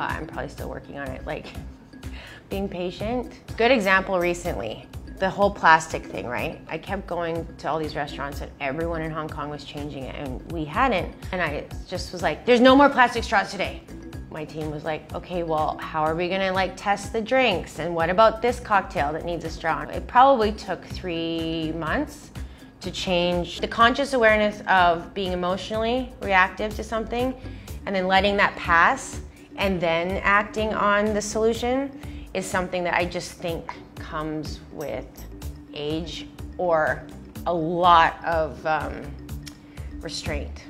Uh, probably still working on it. Like being patient. Good example recently. The whole plastic thing, right? I kept going to all these restaurants and everyone in Hong Kong was changing it and we hadn't. And I just was like, there's no more plastic straws today. My team was like, okay, well, how are we gonna like test the drinks? And what about this cocktail that needs a straw? It probably took three months to change the conscious awareness of being emotionally reactive to something and then letting that pass and then acting on the solution is something that I just think comes with age or a lot of um, restraint.